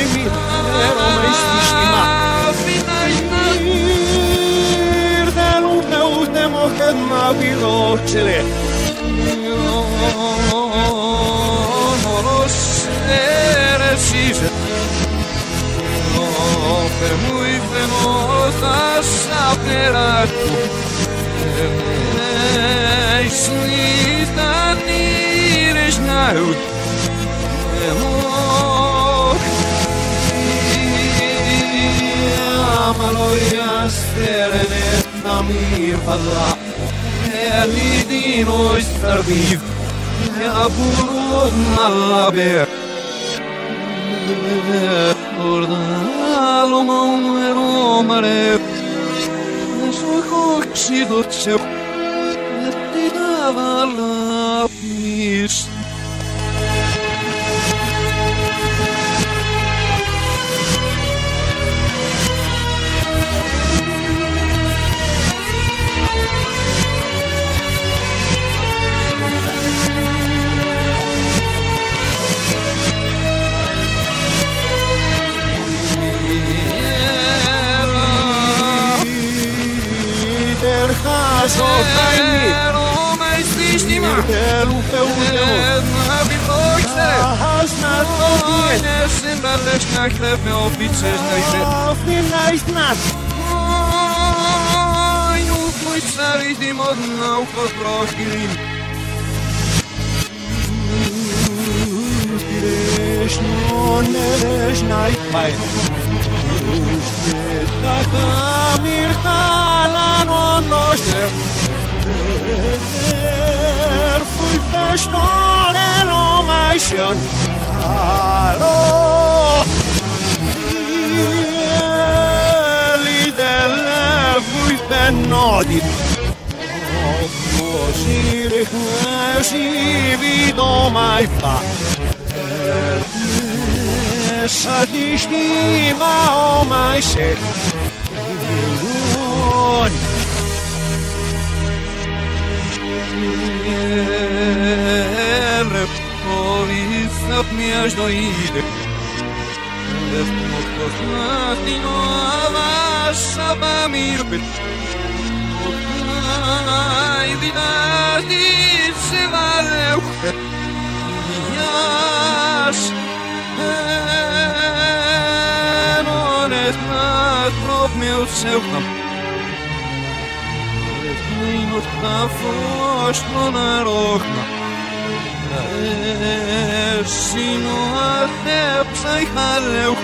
Μάιμι έρωμα εις τη στιμά. Θέλουμε ούτε μοχέν να πηδώ, ξέρε. Μόνος αίρεσης Ωφε μου η φαινότα σαν πέρα του Εμείς ήταν ήρες να ούτε عمي يفرح يريدين وش تربيف يا ابو روح الربيع Ordal umar umare Shukuk shidut shuk Yatti davala Mish Haso Tiny Roma istishtima. Der Lupe Udo Na biboxe. Hasna Tobie Ne simraleš na hleb me opice znajde. Afina Isnat Oj, uf mój stary dym od nauko prochilin. Krishna Neresh Night Pai Mir Kala no Noster Fui pestore sădiștii m-au mai set luni. Răpoviță mi-aș doi Desmocos más y no abas a mi του ψεύδων. Ρεθμίνος τάφος των αρρώχνων. Εσύ μου αδέψα η χαρέου.